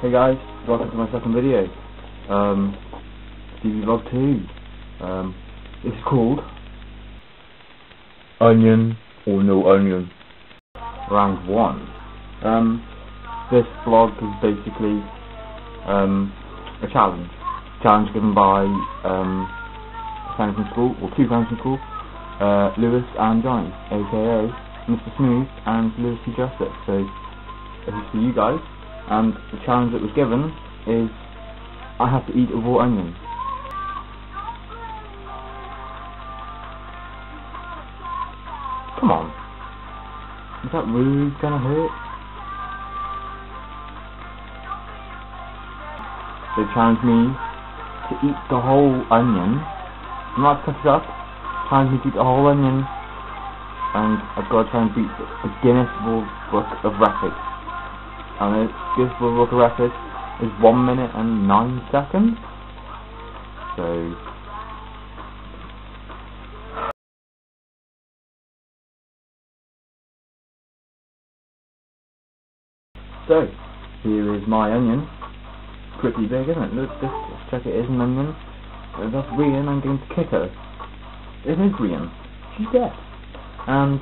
Hey guys, welcome to my second video. Um, Vlog 2. Um, it's called Onion or No Onion. Round 1. Um, this vlog is basically um, a challenge. Challenge given by um, a friend from school, or two friends from school, uh, Lewis and Johnny, aka Mr. Smooth and Lewis T. Justice. So, this is for you guys and the challenge that was given is I have to eat a raw onion. Come on. Is that really gonna hurt? They challenged me to eat the whole onion. I'm Not cut it up. Challenged me to eat the whole onion. And I've got to try and beat the Guinness World Book of Records and it gives the record is 1 minute and 9 seconds. So So, here is my onion. Pretty big, isn't it? Look, this, let's check it is an onion. So that's Rian, I'm going to kick her. It is Rian. She's dead. And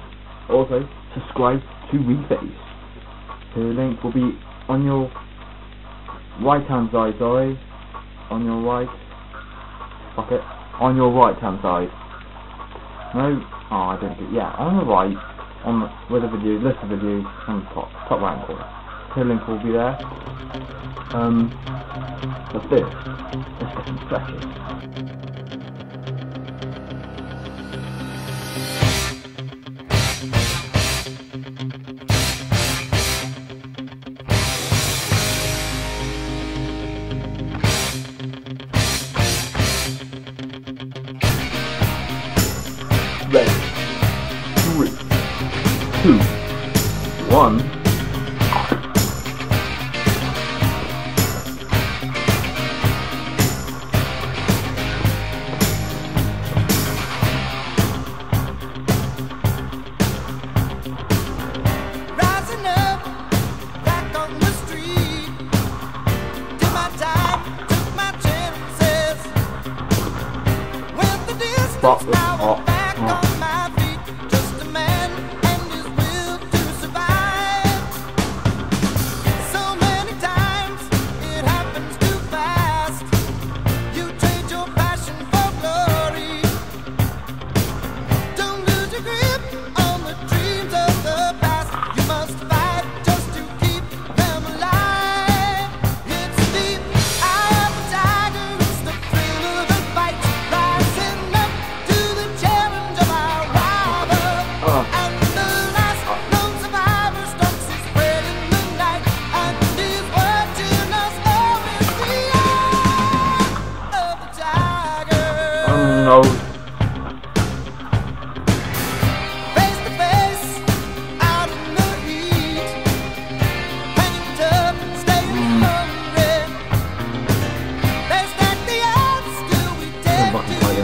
also, subscribe to Rhiiface. The link will be on your right hand side, sorry. On your right. Fuck it. On your right hand side. No. Oh, I don't get. Yeah, on the right. On the, with the video, list of videos on the top, top right corner. The link will be there. Um, but this, let's get some. Two, one. Spot was off.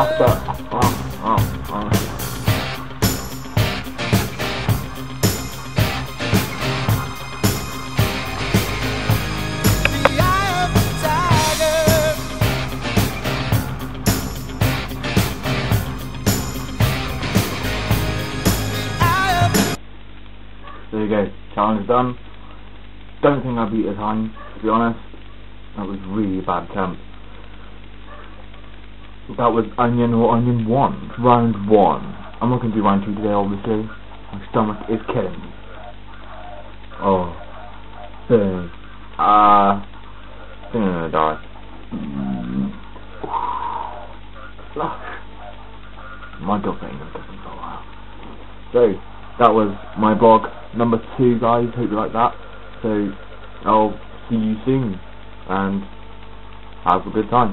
up. Oh, oh, oh. There you go, challenge done. Don't think I beat the time, to be honest. That was really bad attempt. That was Onion or Onion 1. Round 1. I'm not going to do round 2 today, obviously. My stomach is killing me. Oh. Ah. Uh, think I'm gonna die. My dog ain't gonna get for a while. So, that was my blog number two, guys. Hope you like that. So, I'll see you soon. And have a good time.